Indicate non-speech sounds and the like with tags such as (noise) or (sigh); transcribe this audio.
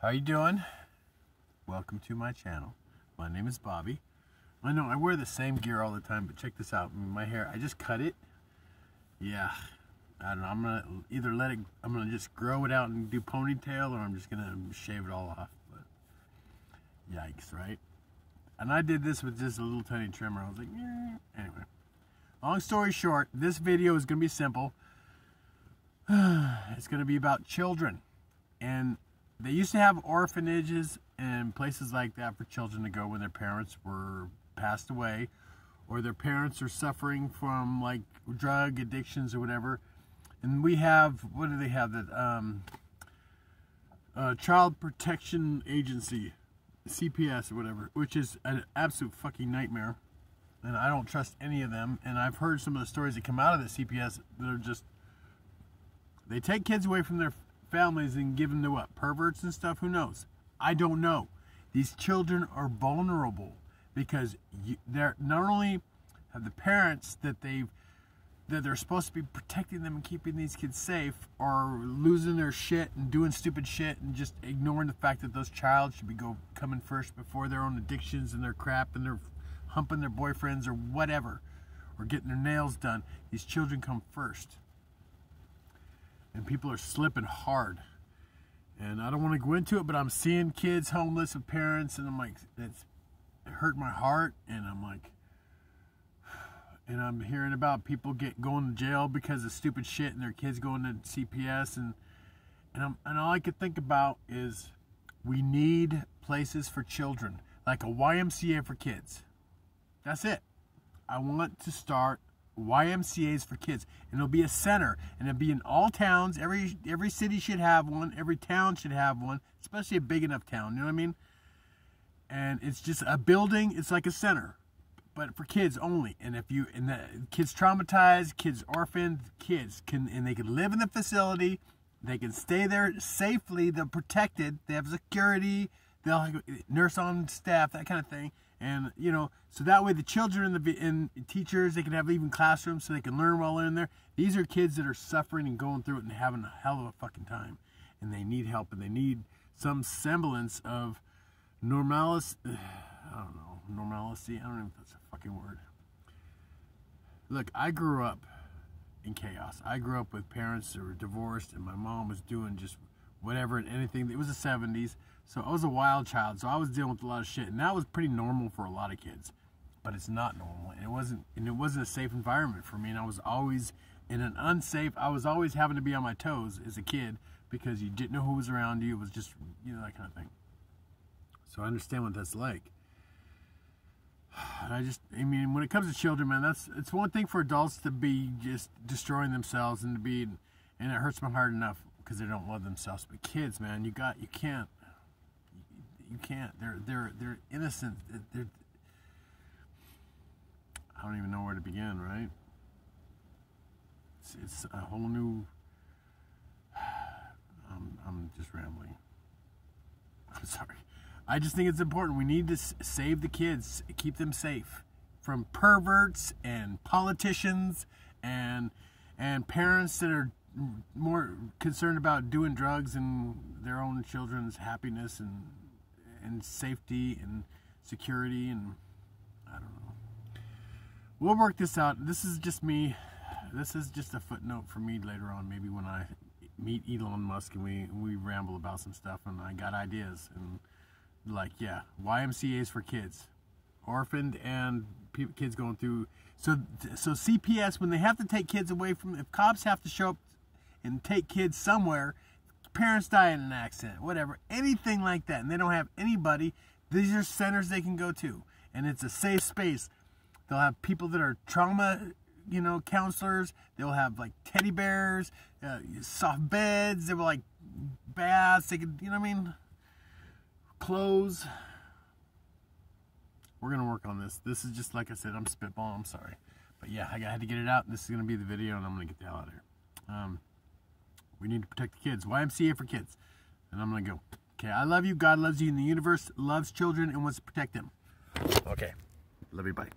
How you doing? Welcome to my channel. My name is Bobby. I know I wear the same gear all the time, but check this out. My hair, I just cut it. Yeah, I don't know. I'm gonna either let it. I'm gonna just grow it out and do ponytail, or I'm just gonna shave it all off. But yikes, right? And I did this with just a little tiny trimmer. I was like, yeah. Anyway, long story short, this video is gonna be simple. (sighs) it's gonna be about children, and they used to have orphanages and places like that for children to go when their parents were passed away or their parents are suffering from like drug addictions or whatever. And we have what do they have that um, uh, child protection agency cps or whatever which is an absolute fucking nightmare. And i don't trust any of them. And i've heard some of the stories that come out of the cps that are just they take kids away from their families and give them to what perverts and stuff? Who knows? I don't know. These children are vulnerable because you, they're not only have the parents that they've that they're supposed to be protecting them and keeping these kids safe are losing their shit and doing stupid shit and just ignoring the fact that those child should be go coming first before their own addictions and their crap and their humping their boyfriends or whatever or getting their nails done. These children come first and people are slipping hard. And I don't want to go into it, but I'm seeing kids homeless with parents, and I'm like, it's it hurt my heart, and I'm like, (sighs) and I'm hearing about people get going to jail because of stupid shit, and their kids going to CPS, and and I'm, and all I could think about is we need places for children, like a YMCA for kids. That's it. I want to start YMCA's for kids, and it'll be a center, and it'll be in all towns. Every every city should have one. Every town should have one, especially a big enough town. You know what I mean? And it's just a building. It's like a center, but for kids only. And if you and the kids traumatized, kids orphaned, kids can and they can live in the facility. They can stay there safely. They're protected. They have security. They'll have nurse on staff, that kind of thing. And you know so that way the children and the and teachers they can have even classrooms so they can learn while they're in there. These are kids that are suffering and going through it and having a hell of a fucking time. And they need help and they need some semblance of normalis (sighs) i don't know normalcy. I don't know if that's a fucking word. Look i grew up in chaos. I grew up with parents that were divorced and my mom was doing just whatever and anything it was the 70s so I was a wild child, so I was dealing with a lot of shit, and that was pretty normal for a lot of kids. But it's not normal, and it wasn't, and it wasn't a safe environment for me. And I was always in an unsafe. I was always having to be on my toes as a kid because you didn't know who was around you. It was just you know that kind of thing. So I understand what that's like. And I just, I mean, when it comes to children, man, that's it's one thing for adults to be just destroying themselves and to be, and it hurts my heart enough because they don't love themselves. But kids, man, you got, you can't you can't. They're they're they're innocent. They're I don't even know where to begin. Right? It's, it's a whole new. (sighs) I'm I'm just rambling. (laughs) I'm sorry. I just think it's important. We need to save the kids, keep them safe from perverts and politicians and and parents that are more concerned about doing drugs and their own children's happiness and and safety and security and I don't know. We'll work this out. This is just me. This is just a footnote for me later on, maybe when I meet Elon Musk and we we ramble about some stuff and I got ideas and like yeah, YMCA's for kids, orphaned and kids going through. So so CPS when they have to take kids away from if cops have to show up and take kids somewhere parents die in an accident, whatever, anything like that, and they don't have anybody, these are centers they can go to. And it's a safe space. They'll have people that are trauma, you know, counselors. They'll have like teddy bears, uh, soft beds. They will like baths. They could, you know what I mean? Clothes. We're to work on this. This is just, like I said, I'm spitballing. I'm sorry. But yeah, I had to get it out. This is to be the video, and I'm to get the hell out of here. Um, we need to protect the kids. YMCA for kids. And I'm going to go. Okay, I love you. God loves you. And the universe loves children and wants to protect them. Okay. Love you. Bye.